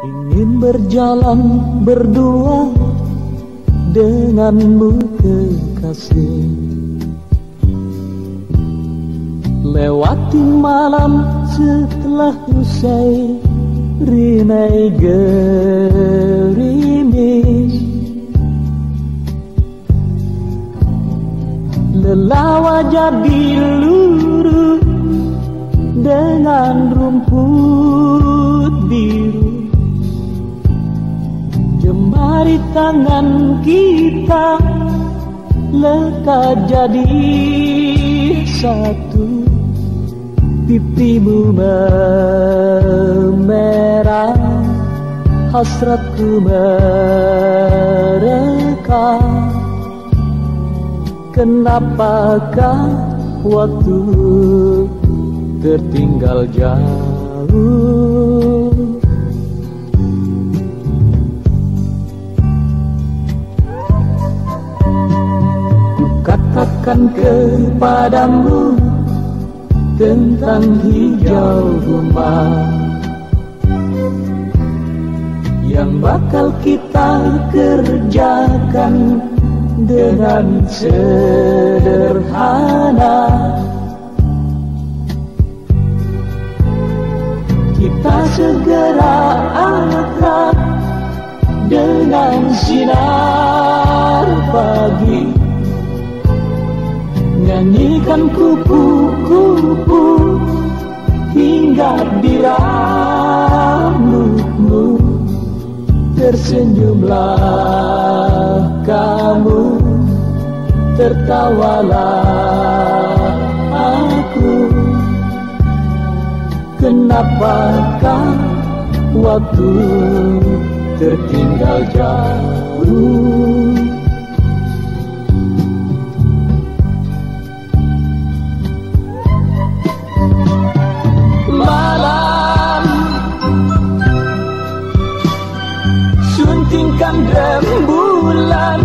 Ingin berjalan berdua denganmu kekasih. Lewati malam setelah usai rinai gerimis. Lelah jadi luruh dengan rumput Jemari tangan kita lekat jadi satu. Pipimu memerah Hasratku mereka. Kenapakah waktu tertinggal jauh Katakan kepadamu tentang hijau rumah Yang bakal kita kerjakan dengan sederhana. Kita segera akrab dengan sinar pagi Nyanyikan kupu-kupu hingga di rambutmu. Tersenyumlah kamu, tertawalah aku. Kenapakah waktu tertinggal jauh Suntingkan rembulan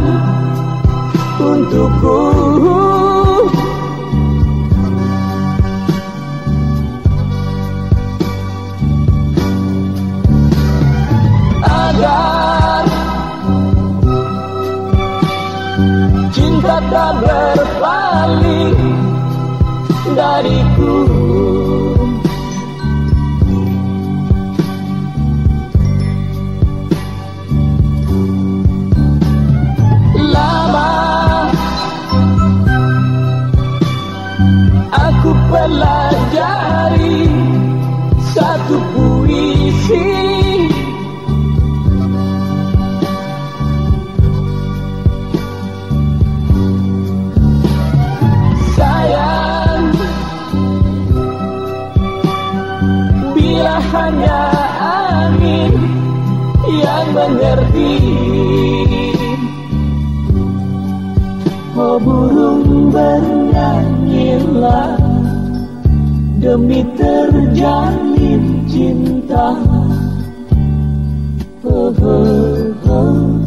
Untukku. Agar Cinta tak berpaling Dariku Pelajari satu puisi. Sayang Bila hanya angin yang mengerti Oh burung bernyanyilah demi terjalin cinta. Oh, oh, oh.